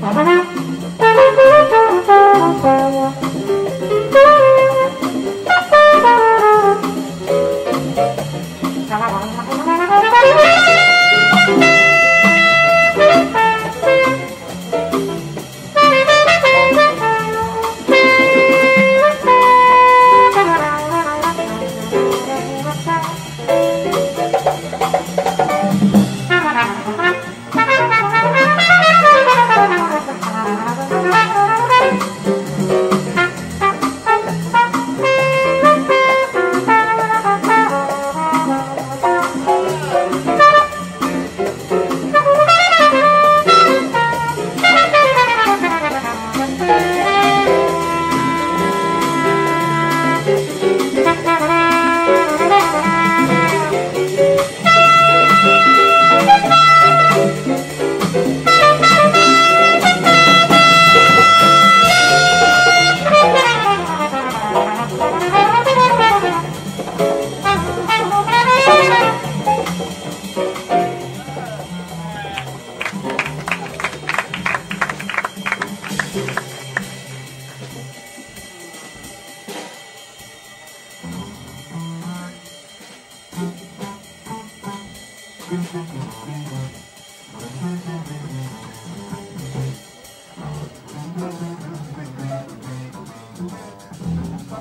Bye-bye.